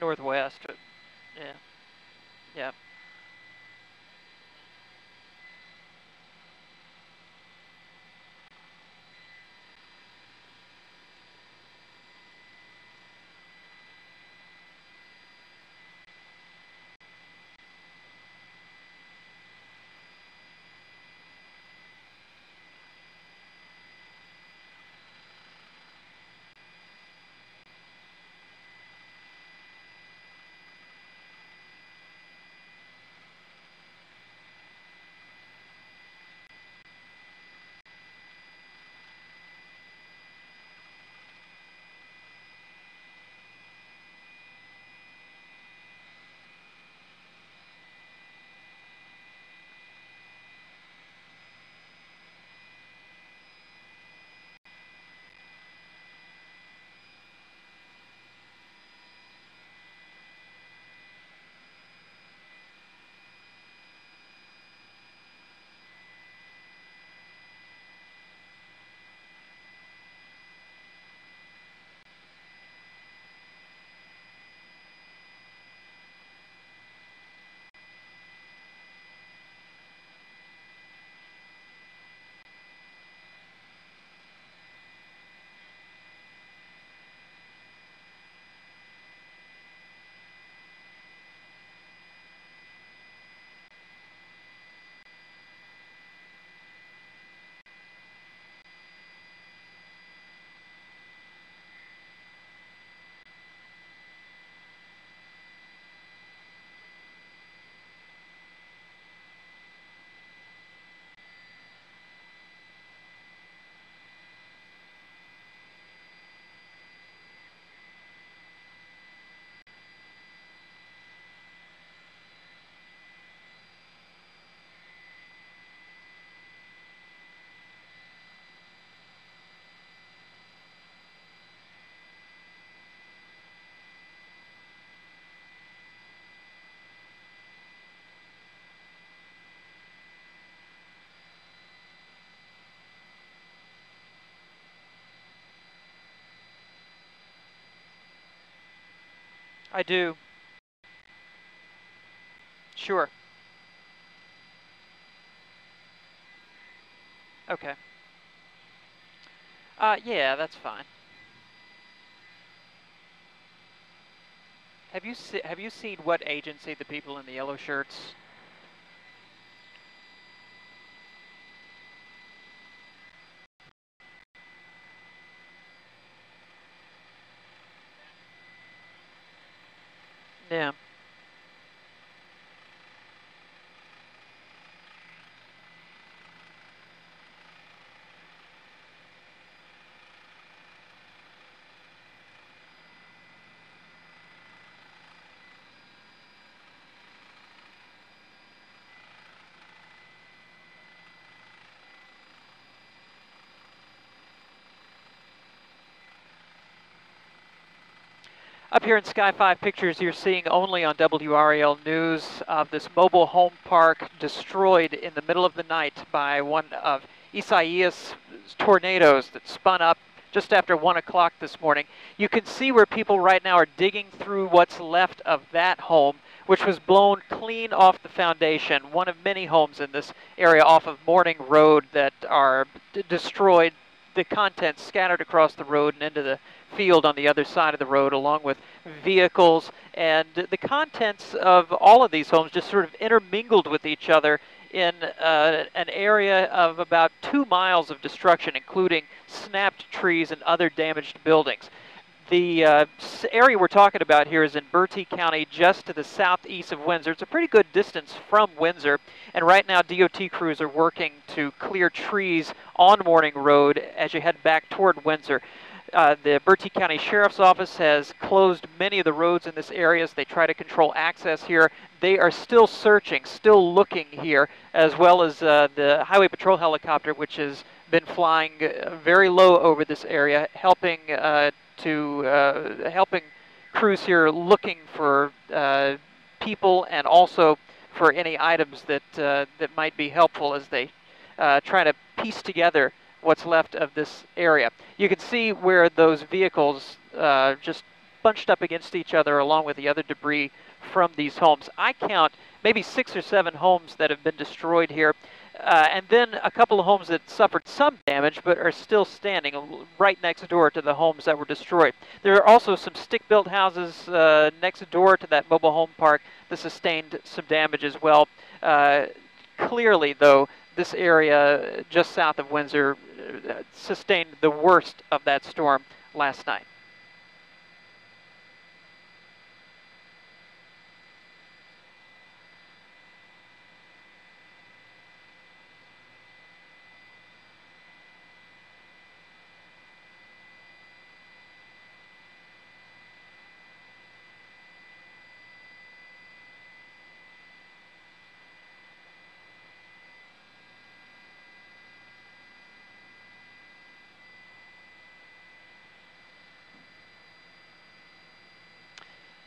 northwest. Yeah. Yeah. I do. Sure. Okay. Uh, yeah, that's fine. Have you se have you seen what agency the people in the yellow shirts? Yeah. Up here in Sky 5 pictures, you're seeing only on WRAL News of this mobile home park destroyed in the middle of the night by one of Isaias' tornadoes that spun up just after 1 o'clock this morning. You can see where people right now are digging through what's left of that home, which was blown clean off the foundation. One of many homes in this area off of Morning Road that are destroyed, the contents scattered across the road and into the field on the other side of the road, along with vehicles. And the contents of all of these homes just sort of intermingled with each other in uh, an area of about two miles of destruction, including snapped trees and other damaged buildings. The uh, area we're talking about here is in Bertie County, just to the southeast of Windsor. It's a pretty good distance from Windsor, and right now DOT crews are working to clear trees on Morning Road as you head back toward Windsor. Uh, the Bertie County Sheriff's Office has closed many of the roads in this area as they try to control access here. They are still searching, still looking here, as well as uh, the Highway Patrol helicopter, which has been flying uh, very low over this area, helping uh, to uh, helping crews here looking for people and also for any items that that might be helpful as they try to piece together what's left of this area. You can see where those vehicles uh, just bunched up against each other along with the other debris from these homes. I count maybe six or seven homes that have been destroyed here. Uh, and then a couple of homes that suffered some damage but are still standing right next door to the homes that were destroyed. There are also some stick-built houses uh, next door to that mobile home park that sustained some damage as well. Uh, clearly, though, this area just south of Windsor uh, sustained the worst of that storm last night.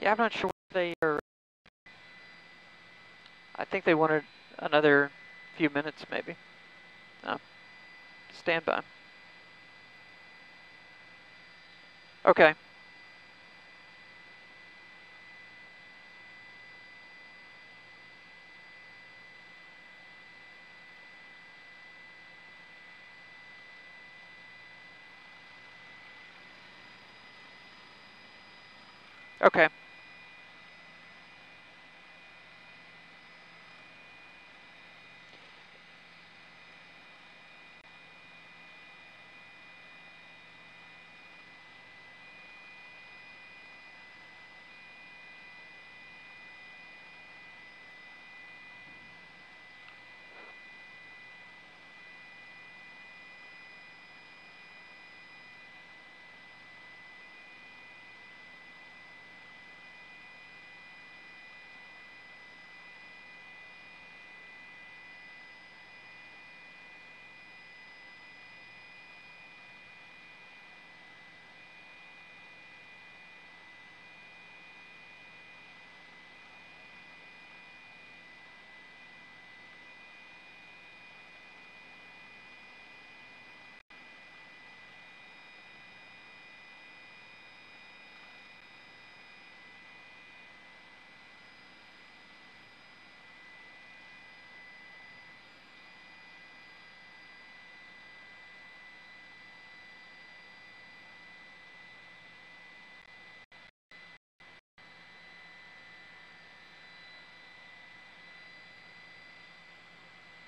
I'm not sure they are. I think they wanted another few minutes, maybe. No. Stand by. Okay. Okay.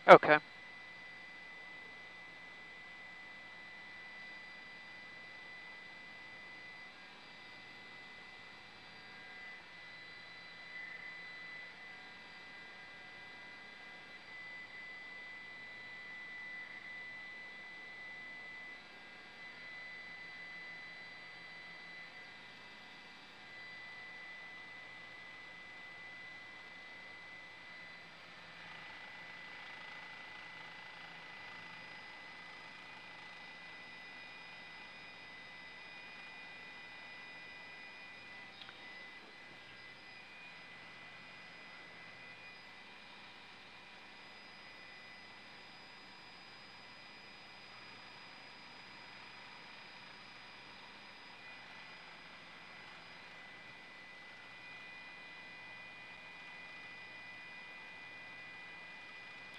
Okay.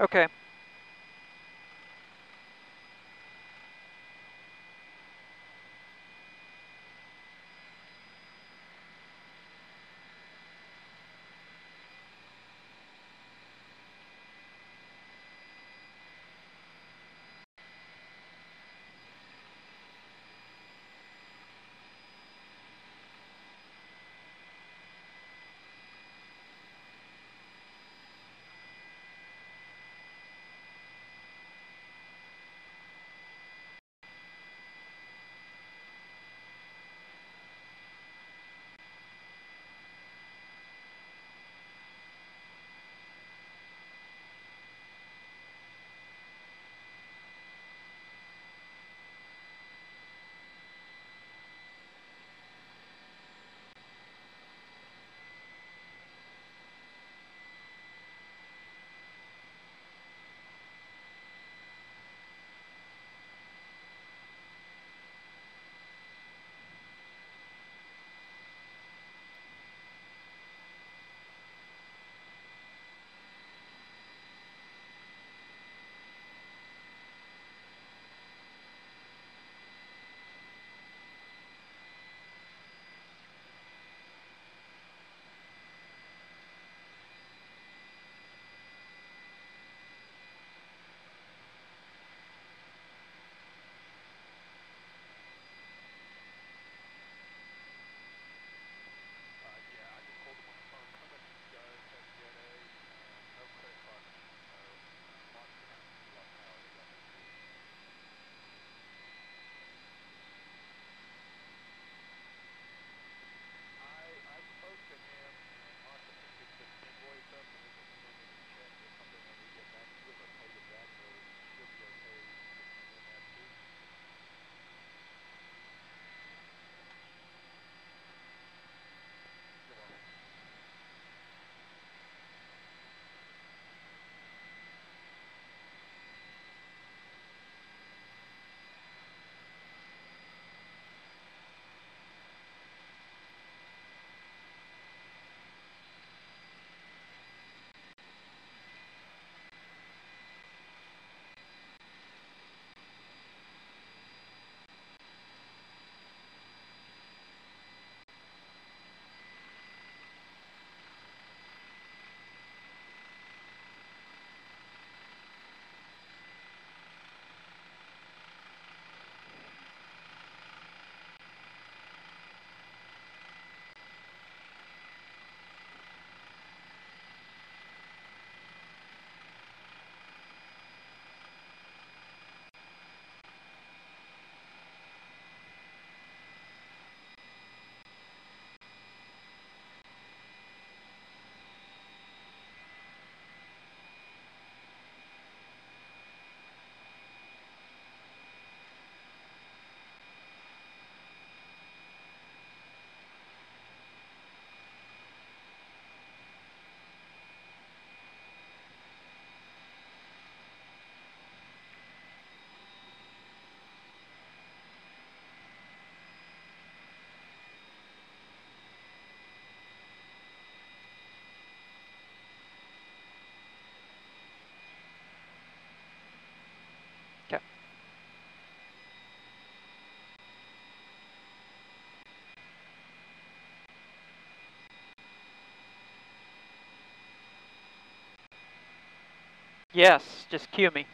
Okay. Yes, just cue me.